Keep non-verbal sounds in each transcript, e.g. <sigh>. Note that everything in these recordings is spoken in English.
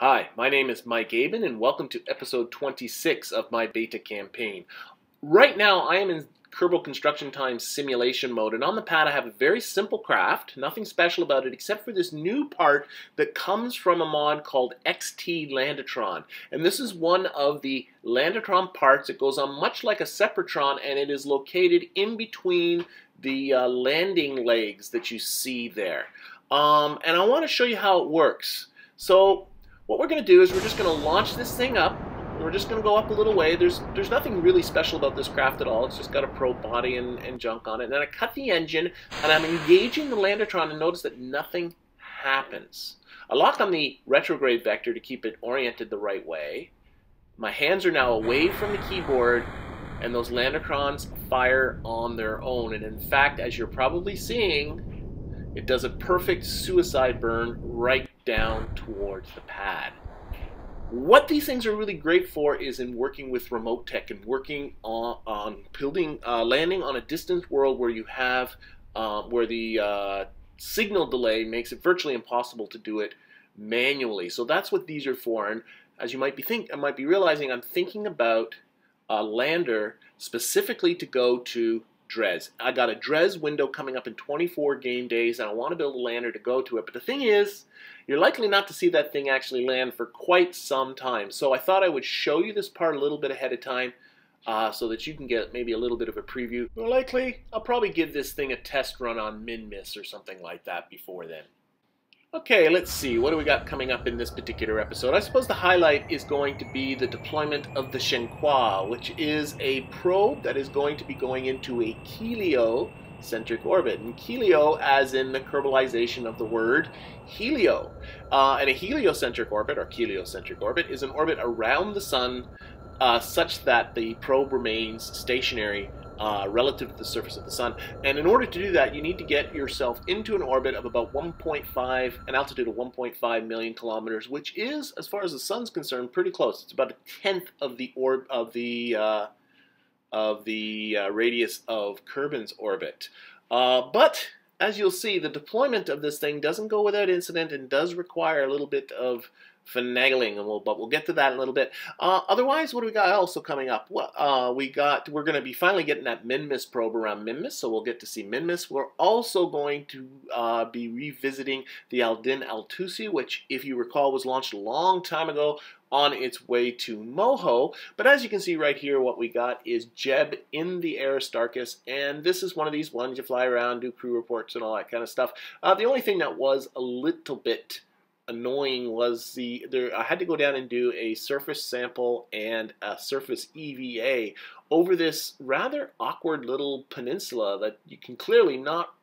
Hi, my name is Mike Aben, and welcome to episode 26 of my beta campaign. Right now, I am in Kerbal Construction Time simulation mode, and on the pad I have a very simple craft, nothing special about it except for this new part that comes from a mod called XT Landertron. And this is one of the Landertron parts. It goes on much like a Separatron, and it is located in between the uh, landing legs that you see there. Um, and I want to show you how it works. So what we're going to do is we're just going to launch this thing up. We're just going to go up a little way. There's there's nothing really special about this craft at all. It's just got a probe body and, and junk on it. And then I cut the engine, and I'm engaging the Landertron, and notice that nothing happens. I lock on the retrograde vector to keep it oriented the right way. My hands are now away from the keyboard, and those Landertrons fire on their own. And in fact, as you're probably seeing, it does a perfect suicide burn right down towards the pad. What these things are really great for is in working with RemoteTech and working on, on building, uh, landing on a distant world where you have, uh, where the uh, signal delay makes it virtually impossible to do it manually. So that's what these are for. And as you might be think, I might be realizing, I'm thinking about a lander specifically to go to Dres. I got a Dres window coming up in 24 game days, and I want to build a lander to go to it. But the thing is, you're likely not to see that thing actually land for quite some time. So I thought I would show you this part a little bit ahead of time uh, so that you can get maybe a little bit of a preview. More likely, I'll probably give this thing a test run on Minmus or something like that before then. Okay, let's see. What do we got coming up in this particular episode? I suppose the highlight is going to be the deployment of the Shenhua, which is a probe that is going to be going into a heliocentric orbit. And helio, as in the kerbalization of the word helio. Uh, and a heliocentric orbit, or heliocentric orbit, is an orbit around the Sun uh, such that the probe remains stationary uh, relative to the surface of the sun. And in order to do that, you need to get yourself into an orbit of about 1.5, an altitude of 1.5 million kilometers, which is, as far as the sun's concerned, pretty close. It's about a tenth of the orb of the uh, of the uh, radius of Kerbin's orbit. Uh, but as you'll see, the deployment of this thing doesn't go without incident and does require a little bit of finagling, and we'll, but we'll get to that in a little bit. Uh, otherwise, what do we got also coming up? Well, uh, we got we're going to be finally getting that Minmus probe around Minmus, so we'll get to see Minmus. We're also going to uh, be revisiting the Aldin Altusi, which, if you recall, was launched a long time ago on its way to Moho. But as you can see right here, what we got is Jeb in the Aristarchus, and this is one of these ones you fly around, do crew reports and all that kind of stuff. Uh, the only thing that was a little bit annoying was the there I had to go down and do a surface sample and a surface EVA over this rather awkward little peninsula that you can clearly not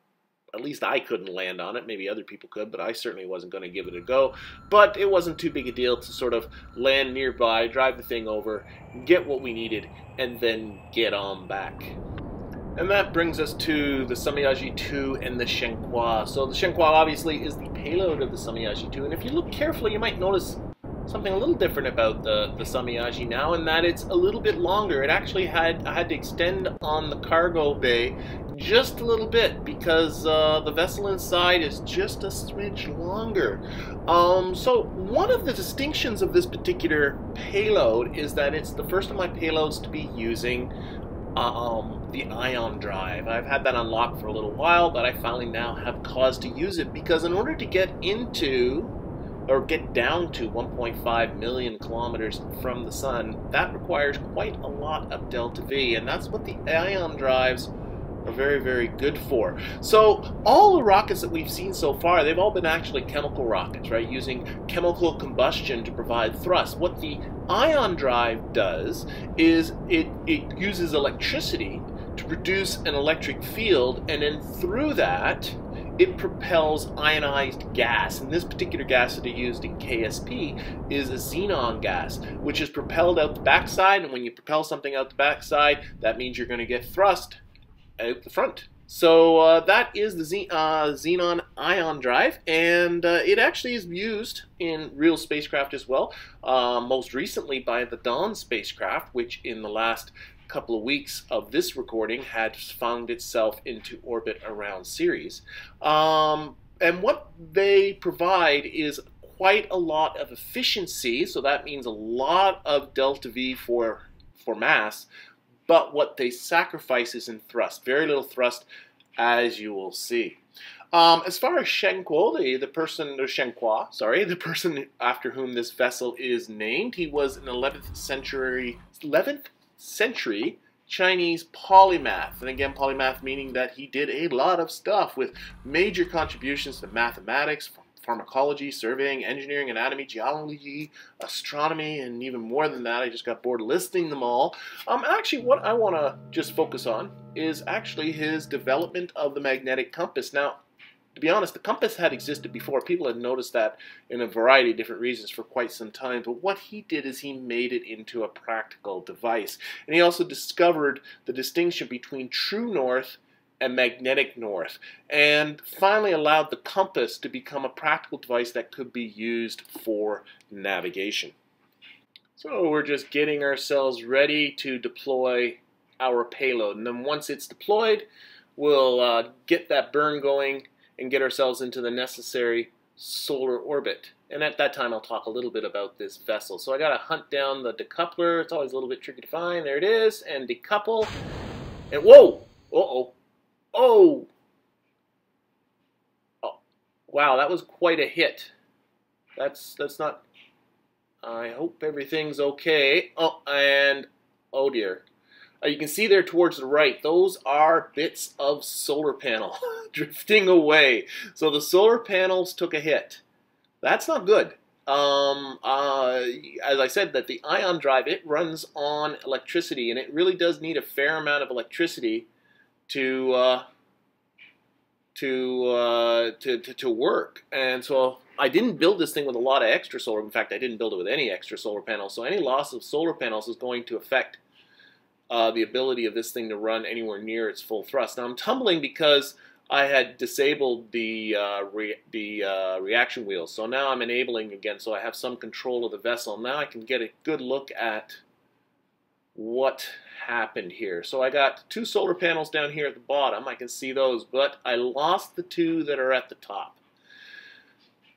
at least I couldn't land on it. Maybe other people could, but I certainly wasn't going to give it a go. But it wasn't too big a deal to sort of land nearby, drive the thing over, get what we needed, and then get on back. And that brings us to the Samiyaji 2 and the Shenhua. So the Shenhua obviously is the payload of the Samiyaji 2, and if you look carefully, you might notice something a little different about the, the now, in that it's a little bit longer. It actually had had to extend on the cargo bay just a little bit because uh, the vessel inside is just a smidge longer. Um, so one of the distinctions of this particular payload is that it's the first of my payloads to be using um, the ion drive. I've had that unlocked for a little while, but I finally now have cause to use it because in order to get into or get down to 1.5 million kilometers from the sun, that requires quite a lot of delta V, and that's what the ion drives very, very good for. So all the rockets that we've seen so far, they've all been actually chemical rockets, right? Using chemical combustion to provide thrust. What the ion drive does is it, it uses electricity to produce an electric field, and then through that, it propels ionized gas. And this particular gas that are used in KSP is a xenon gas, which is propelled out the backside. And when you propel something out the backside, that means you're going to get thrust out the front. So uh, that is the uh, Xenon ion drive, and uh, it actually is used in real spacecraft as well. Uh, most recently by the Dawn spacecraft, which in the last couple of weeks of this recording had found itself into orbit around Ceres. Um, and what they provide is quite a lot of efficiency, so that means a lot of delta V for, for mass, but what they sacrifice is in thrust. Very little thrust, as you will see. Um, as far as Shen Kuo, the, the person, or Shen Kua, sorry, <laughs> the person after whom this vessel is named, he was an 11th century, 11th century Chinese polymath. And again, polymath meaning that he did a lot of stuff with major contributions to mathematics, pharmacology, surveying, engineering, anatomy, geology, astronomy, and even more than that. I just got bored listing them all. Um, actually, what I want to just focus on is actually his development of the magnetic compass. Now, to be honest, the compass had existed before. People had noticed that in a variety of different reasons for quite some time. But what he did is he made it into a practical device. And he also discovered the distinction between true north and magnetic north. And finally allowed the compass to become a practical device that could be used for navigation. So we're just getting ourselves ready to deploy our payload. And then once it's deployed, we'll uh, get that burn going and get ourselves into the necessary solar orbit. And at that time, I'll talk a little bit about this vessel. So I got to hunt down the decoupler. It's always a little bit tricky to find. There it is. And decouple. And whoa! Uh-oh. Oh! Oh. oh. Wow, that was quite a hit. That's, that's not... I hope everything's okay. Oh, and... Oh dear. Uh, you can see there towards the right, those are bits of solar panel <laughs> drifting away. So the solar panels took a hit. That's not good. Um, uh, as I said, that the ion drive, it runs on electricity, and it really does need a fair amount of electricity to uh, to, uh, to, to to work. And so I didn't build this thing with a lot of extra solar. In fact, I didn't build it with any extra solar panels. So any loss of solar panels is going to affect uh, the ability of this thing to run anywhere near its full thrust. Now I'm tumbling because I had disabled the uh, re the uh, reaction wheels, so now I'm enabling again, so I have some control of the vessel. Now I can get a good look at what happened here. So I got two solar panels down here at the bottom. I can see those, but I lost the two that are at the top.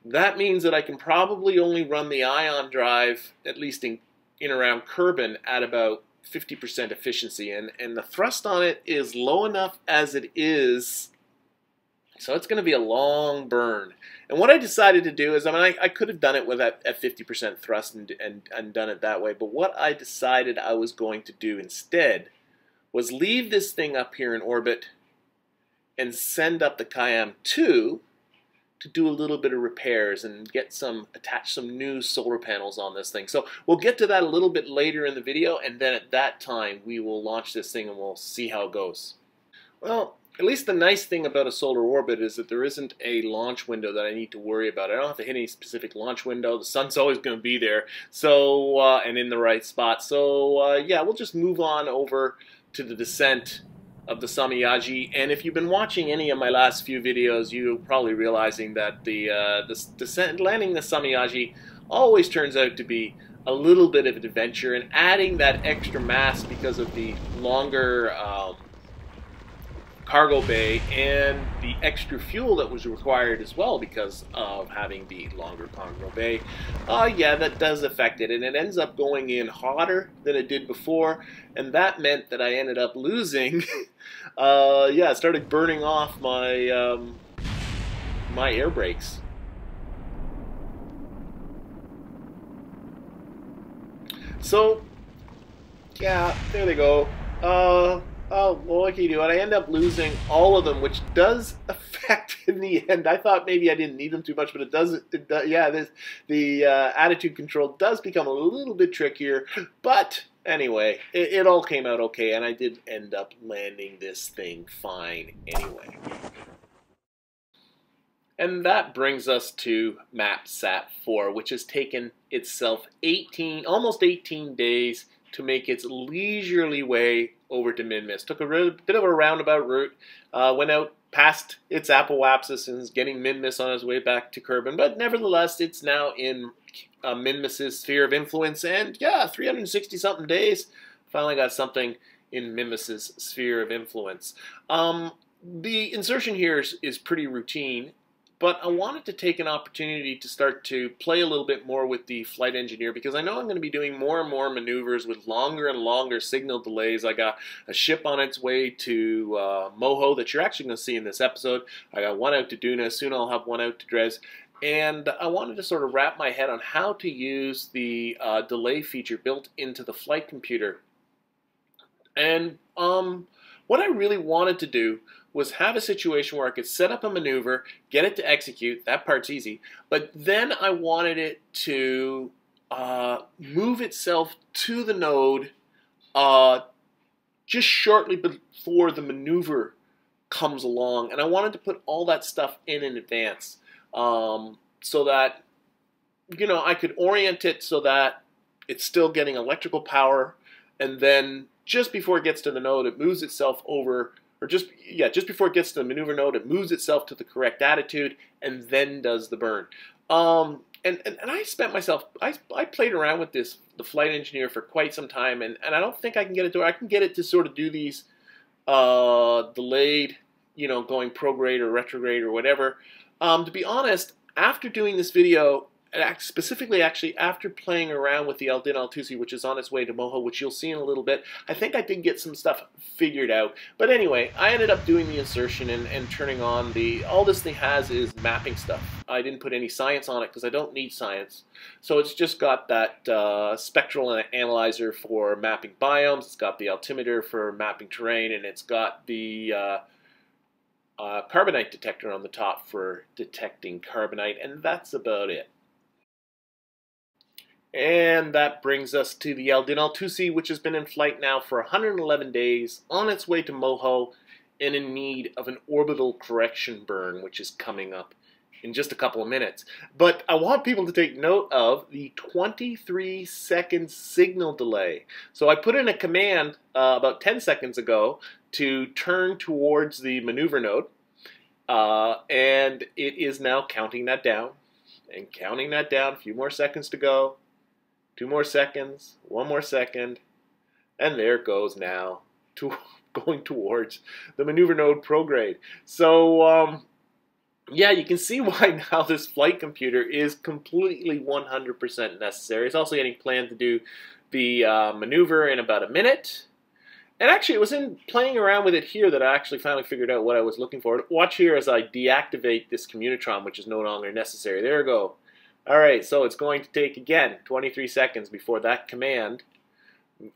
That means that I can probably only run the ion drive, at least in, in around Kerbin, at about 50% efficiency and, and the thrust on it is low enough as it is so it's going to be a long burn and what I decided to do is I mean I, I could have done it with at 50% thrust and, and, and done it that way but what I decided I was going to do instead was leave this thing up here in orbit and send up the Khayyam 2 to do a little bit of repairs and get some, attach some new solar panels on this thing. So we'll get to that a little bit later in the video, and then at that time we will launch this thing and we'll see how it goes. Well, at least the nice thing about a solar orbit is that there isn't a launch window that I need to worry about. I don't have to hit any specific launch window. The sun's <laughs> always going to be there, so uh, and in the right spot. So uh, yeah, we'll just move on over to the descent of the Samiyaji. And if you've been watching any of my last few videos, you're probably realizing that the, uh, the descent, landing the Samiyaji always turns out to be a little bit of an adventure. And adding that extra mass because of the longer um, cargo bay and the extra fuel that was required as well because of having the longer cargo bay. Uh, yeah, that does affect it, and it ends up going in hotter than it did before, and that meant that I ended up losing. <laughs> uh, yeah, it started burning off my um, my air brakes. So, yeah, there they go. Uh, Oh, you do? And I end up losing all of them, which does <laughs> affect in the end. I thought maybe I didn't need them too much, but it does. It does yeah, this, the uh, attitude control does become a little bit trickier. But anyway, it, it all came out okay, and I did end up landing this thing fine anyway. And that brings us to MapSat 4, which has taken itself 18, almost 18 days to make its leisurely way over to Minmus. Took a bit of a roundabout route, uh, went out past its apoapsis and is getting Minmus on his way back to Kerbin, but nevertheless, it's now in uh, Minmus's sphere of influence, and yeah, 360 something days, finally got something in Minmus's sphere of influence. Um, the insertion here is, is pretty routine but I wanted to take an opportunity to start to play a little bit more with the flight engineer because I know I'm going to be doing more and more maneuvers with longer and longer signal delays. I got a ship on its way to uh, Moho that you're actually going to see in this episode. I got one out to Duna. Soon I'll have one out to Dres. And I wanted to sort of wrap my head on how to use the uh, delay feature built into the flight computer. And um, what I really wanted to do was have a situation where I could set up a maneuver, get it to execute. That part's easy. But then I wanted it to uh, move itself to the node uh, just shortly before the maneuver comes along. And I wanted to put all that stuff in in advance um, so that, you know, I could orient it so that it's still getting electrical power. And then just before it gets to the node, it moves itself over or just yeah, just before it gets to the maneuver node, it moves itself to the correct attitude and then does the burn. Um, and, and, and I spent myself, I, I played around with this, the flight engineer for quite some time, and, and I don't think I can get it to, I can get it to sort of do these uh, delayed, you know, going prograde or retrograde or whatever. Um, to be honest, after doing this video, specifically actually after playing around with the Aldin Altusi, which is on its way to Moho, which you'll see in a little bit, I think I did get some stuff figured out. But anyway, I ended up doing the insertion and, and turning on the, all this thing has is mapping stuff. I didn't put any science on it because I don't need science. So it's just got that uh, spectral analyzer for mapping biomes, it's got the altimeter for mapping terrain, and it's got the uh, uh, Karbonite detector on the top for detecting Karbonite, and that's about it. And that brings us to the Aldin Altusi, which has been in flight now for 111 days, on its way to Moho, and in need of an orbital correction burn, which is coming up in just a couple of minutes. But I want people to take note of the 23 second signal delay. So I put in a command uh, about 10 seconds ago to turn towards the maneuver node, uh, and it is now counting that down and counting that down. A few more seconds to go. Two more seconds, one more second, and there it goes now, <laughs> to going towards the maneuver node prograde. So, um, yeah, you can see <laughs> why now this flight computer is completely 100% necessary. It's also getting planned to do the uh, maneuver in about a minute. And actually, it was in playing around with it here that I actually finally figured out what I was looking for. Watch here as I deactivate this Communotron, which is no longer necessary. There we go. All right, so it's going to take, again, 23 seconds before that command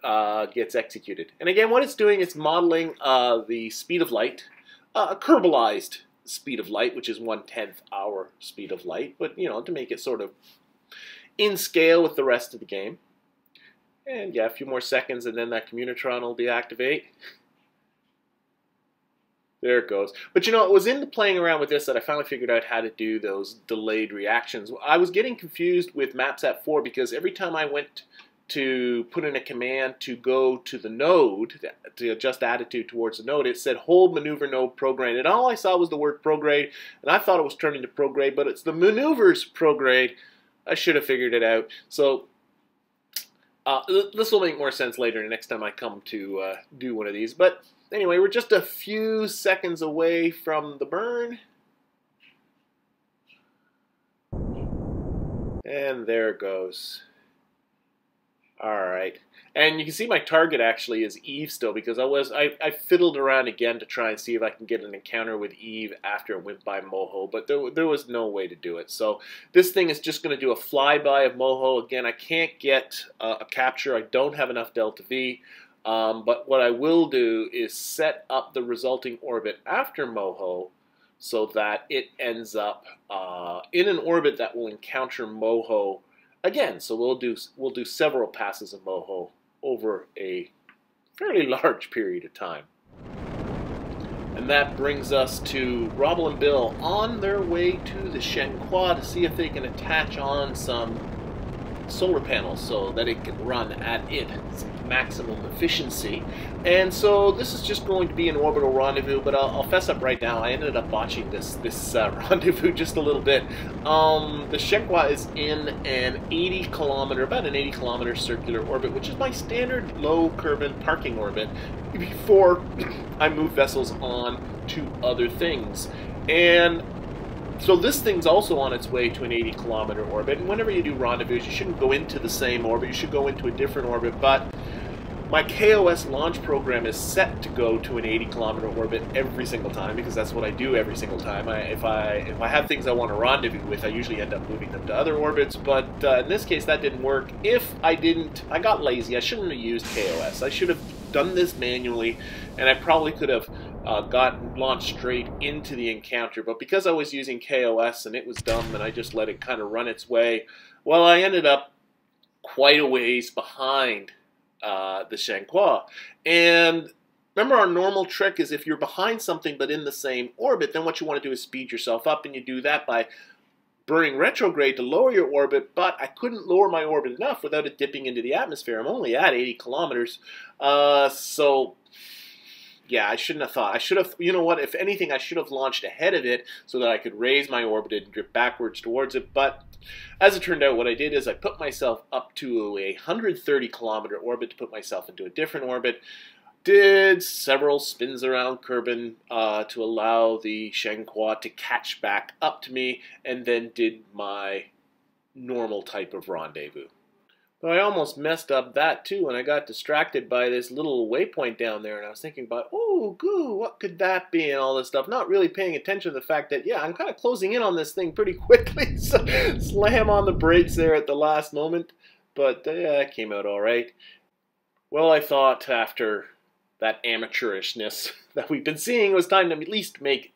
uh, gets executed. And again, what it's doing is modeling uh, the speed of light, uh, a Kerbalized speed of light, which is one-tenth our speed of light, but, you know, to make it sort of in scale with the rest of the game. And yeah, a few more seconds and then that Communotron will deactivate. <laughs> There it goes. But you know, it was in the playing around with this that I finally figured out how to do those delayed reactions. I was getting confused with MapSat 4 because every time I went to put in a command to go to the node, to adjust attitude towards the node, it said hold maneuver node prograde. And all I saw was the word prograde, and I thought it was turning to prograde, but it's the maneuvers prograde. I should have figured it out. So uh, this will make more sense later next time I come to uh, do one of these. But anyway, we're just a few seconds away from the burn. And there it goes. All right. And you can see my target actually is Eve still because I was I, I fiddled around again to try and see if I can get an encounter with Eve after it went by Moho, but there, there was no way to do it. So this thing is just going to do a flyby of Moho. Again, I can't get uh, a capture. I don't have enough Delta V. Um, but what I will do is set up the resulting orbit after Moho so that it ends up uh, in an orbit that will encounter Moho again. So we'll do we'll do several passes of Moho over a fairly <laughs> large period of time. And that brings us to Roble and Bill on their way to the Shenhua to see if they can attach on some solar panels so that it can run at its maximum efficiency. And so this is just going to be an orbital rendezvous, but I'll, I'll fess up right now, I ended up botching this this uh, <laughs> rendezvous just a little bit. Um, the Shenhua is in an 80 kilometer, about an 80 kilometer circular orbit, which is my standard low Kerbin parking orbit before <clears throat> I move vessels on to other things. And so this thing's also on its way to an 80 kilometer orbit, and whenever you do rendezvous, you shouldn't go into the same orbit, you should go into a different orbit, but my KOS launch program is set to go to an 80 kilometer orbit every single time because that's what I do every single time. I, if I if I have things I want to rendezvous with, I usually end up moving them to other orbits. But uh, in this case, that didn't work. If I didn't, I got lazy. I shouldn't have used KOS. I should have done this manually, and I probably could have uh, got launched straight into the encounter. But because I was using KOS and it was dumb, and I just let it kind of run its way, well, I ended up quite a ways behind uh, the Xiangkhua. And remember our normal trick is if you're behind something but in the same orbit, then what you want to do is speed yourself up, and you do that by burning retrograde to lower your orbit, but I couldn't lower my orbit enough without it dipping into the atmosphere. I'm only at 80 kilometers, uh, so yeah, I shouldn't have thought. I should have, you know what, if anything, I should have launched ahead of it so that I could raise my orbit and drift backwards towards it, but as it turned out, what I did is I put myself up to a 130 kilometer orbit to put myself into a different orbit. Did several spins around Kerbin uh, to allow the Xiangkhua to catch back up to me, and then did my normal type of rendezvous. But I almost messed up that too, and I got distracted by this little waypoint down there, and I was thinking about, oh, goo, what could that be, and all this stuff. Not really paying attention to the fact that, yeah, I'm kind of closing in on this thing pretty <laughs> quickly. so <laughs> slam on the brakes there at the last moment, but uh, yeah, it came out all right. Well, I thought after that amateurishness <laughs> that we've been seeing, it was time to at least make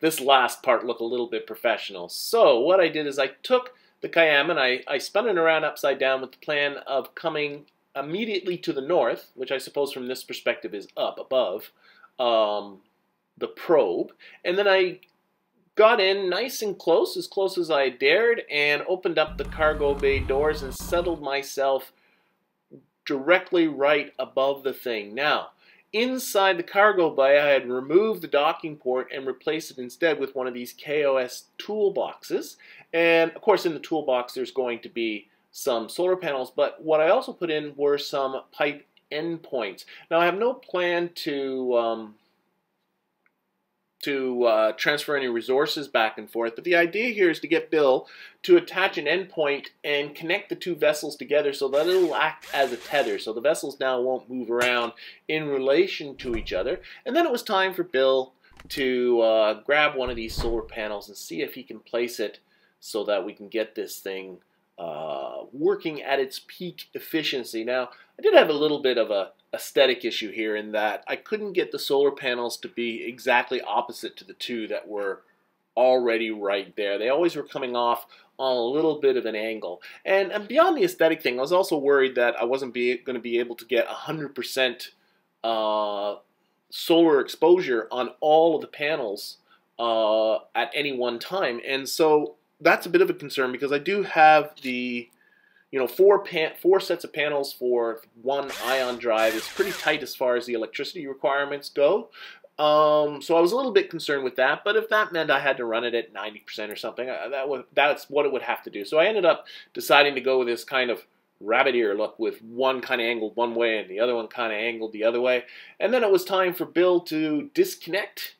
this last part look a little bit professional. So what I did is I took the Khayyam, and I, I spun it around upside down with the plan of coming immediately to the north, which I suppose from this perspective is up above um, the probe, and then I got in nice and close, as close as I dared, and opened up the cargo bay doors and settled myself directly right above the thing. Now, Inside the cargo bay, I had removed the docking port and replaced it instead with one of these KOS toolboxes. And of course, in the toolbox, there's going to be some solar panels, but what I also put in were some pipe endpoints. Now, I have no plan to um, to uh, transfer any resources back and forth. But the idea here is to get Bill to attach an endpoint and connect the two vessels together so that it'll act as a tether. So the vessels now won't move around in relation to each other. And then it was time for Bill to uh, grab one of these solar panels and see if he can place it so that we can get this thing uh, working at its peak efficiency. Now, I did have a little bit of a aesthetic issue here in that I couldn't get the solar panels to be exactly opposite to the two that were already right there. They always were coming off on a little bit of an angle. And, and beyond the aesthetic thing, I was also worried that I wasn't going to be able to get 100% uh, solar exposure on all of the panels uh, at any one time. And so that's a bit of a concern because I do have the you know four pan four sets of panels for one ion drive. It's pretty tight as far as the electricity requirements go. Um, so I was a little bit concerned with that, but if that meant I had to run it at 90% or something, uh, that would, that's what it would have to do. So I ended up deciding to go with this kind of rabbit ear look with one kind of angled one way and the other one kind of angled the other way. And then it was time for Bill to disconnect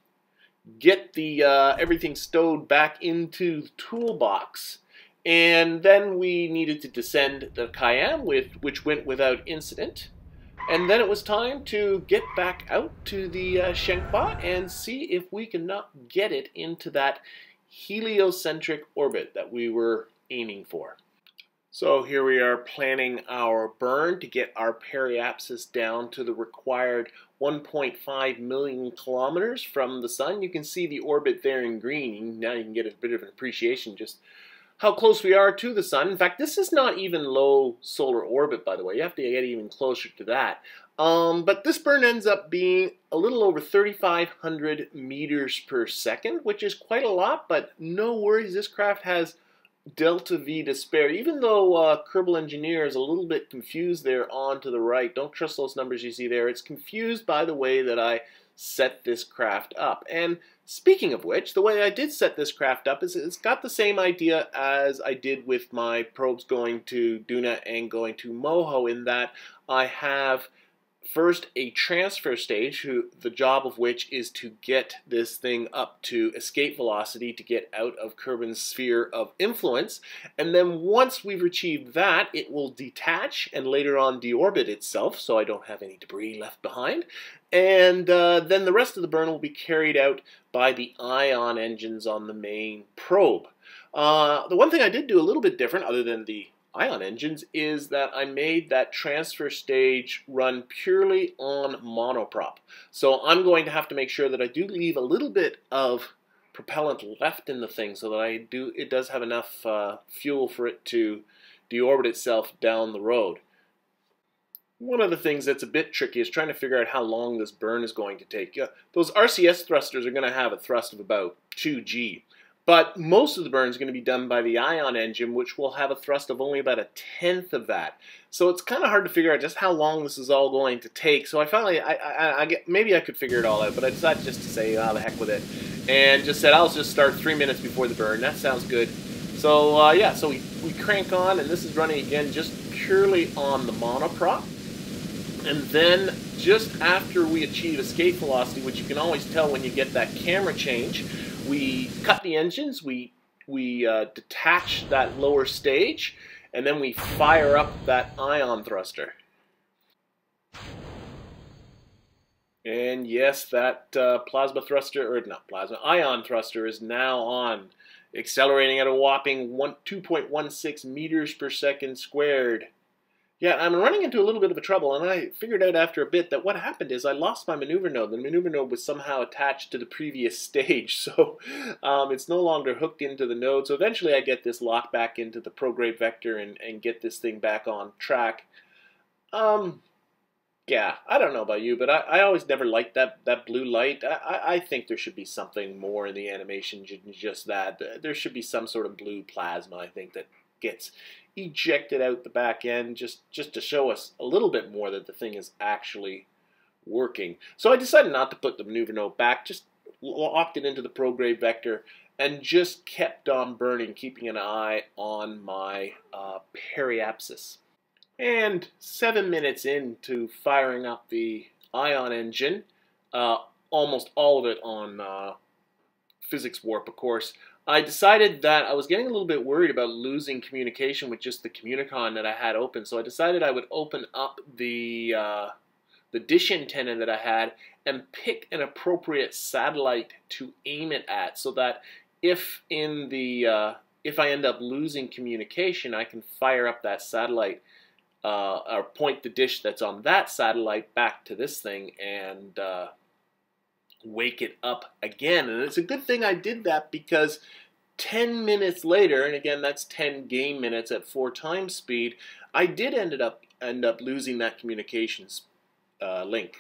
get the uh, everything stowed back into the toolbox. And then we needed to descend the Khayyam, with, which went without incident. And then it was time to get back out to the uh, and see if we can not get it into that heliocentric orbit that we were aiming for. So here we are planning our burn to get our periapsis down to the required 1.5 million kilometers from the sun. You can see the orbit there in green. Now you can get a bit of an appreciation just how close we are to the sun. In fact, this is not even low solar orbit, by the way. You have to get even closer to that. Um, but this burn ends up being a little over 3,500 meters per second, which is quite a lot, but no worries. This craft has delta V spare. Even though uh, Kerbal Engineer is a little bit confused there on to the right, don't trust those numbers you see there. It's confused by the way that I set this craft up. And speaking of which, the way I did set this craft up is it's got the same idea as I did with my probes going to Duna and going to Moho in that I have First, a transfer stage, who, the job of which is to get this thing up to escape velocity to get out of Kerbin's sphere of influence. And then once we've achieved that, it will detach and later on deorbit itself, so I don't have any debris left behind. And uh, then the rest of the burn will be carried out by the ion engines on the main probe. Uh, the one thing I did do a little bit different, other than the ion engines is that I made that transfer stage run purely on monoprop. So I'm going to have to make sure that I do leave a little bit of propellant left in the thing so that I do it does have enough uh, fuel for it to deorbit itself down the road. One of the things that's a bit tricky is trying to figure out how long this burn is going to take. Uh, those RCS thrusters are going to have a thrust of about 2G. But most of the burn is going to be done by the ion engine, which will have a thrust of only about a tenth of that. So it's kind of hard to figure out just how long this is all going to take. So I finally, I, I, I get, maybe I could figure it all out, but I decided just to say, oh, the heck with it. And just said, I'll just start three minutes before the burn. That sounds good. So uh, yeah, so we, we crank on, and this is running again just purely on the monoprop. And then just after we achieve escape velocity, which you can always tell when you get that camera change, we cut the engines, we, we uh, detach that lower stage, and then we fire up that ion thruster. And yes, that uh, plasma thruster, or not plasma, ion thruster is now on, accelerating at a whopping 2.16 meters per second squared. Yeah, I'm running into a little bit of a trouble, and I figured out after a bit that what happened is I lost my maneuver node. The maneuver node was somehow attached to the previous <laughs> stage, so um, it's no longer hooked into the node. So eventually I get this locked back into the prograde vector and, and get this thing back on track. Um, yeah, I don't know about you, but I, I always never liked that, that blue light. I, I think there should be something more in the animation than just that. There should be some sort of blue plasma, I think, that gets ejected out the back end just, just to show us a little bit more that the thing is actually working. So I decided not to put the maneuver node back, just locked it into the prograde vector and just kept on burning, keeping an eye on my uh, periapsis. And seven minutes into firing up the ion engine, uh, almost all of it on uh, physics warp, of course, I decided that I was getting a little bit worried about losing communication with just the Communotron that I had open, so I decided I would open up the uh, the dish antenna that I had and pick an appropriate satellite to aim it at, so that if in the uh, if I end up losing communication, I can fire up that satellite uh, or point the dish that's on that satellite back to this thing and uh, wake it up again. And it's a good thing I did that because 10 minutes later, and again that's 10 game minutes at four times speed, I did ended up end up losing that communications uh, link.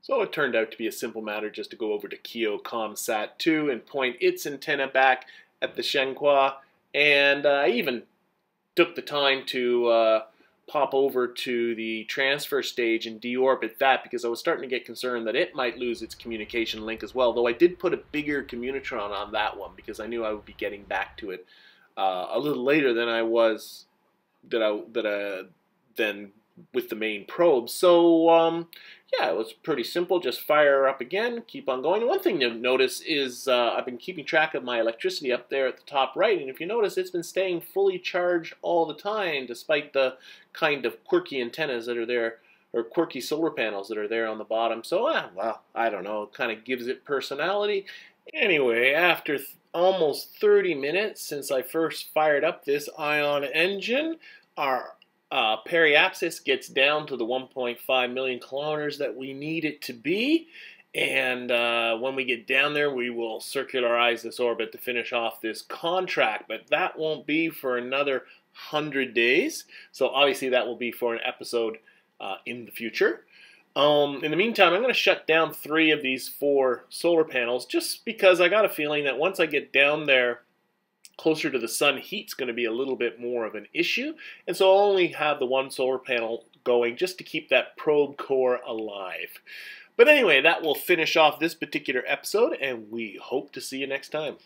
So it turned out to be a simple matter just to go over to Keo ComSat 2 and point its antenna back at the Xianghua, and uh, I even took the time to uh, pop over to the transfer stage and deorbit that because I was starting to get concerned that it might lose its communication link as well. Though I did put a bigger Communotron on that one because I knew I would be getting back to it uh, a little later than I was that I that I than with the main probe. So um, yeah, it was pretty simple. Just fire up again, keep on going. one thing to notice is uh, I've been keeping track of my electricity up there at the top right, and if you notice, it's been staying fully charged all the time, despite the kind of quirky antennas that are there, or quirky solar panels that are there on the bottom. So, uh, well, I don't know, it kind of gives it personality. Anyway, after th almost 30 minutes since I first fired up this ion engine, our uh, periapsis gets down to the 1.5 million kilometers that we need it to be. And uh, when we get down there, we will circularize this orbit to finish off this contract. But that won't be for another 100 days. So obviously that will be for an episode uh, in the future. Um, in the meantime, I'm going to shut down three of these four solar panels just because I got a feeling that once I get down there closer to the sun, heat's going to be a little bit more of an issue. And so I'll only have the one solar panel going just to keep that probe core alive. But anyway, that will finish off this particular episode, and we hope to see you next time.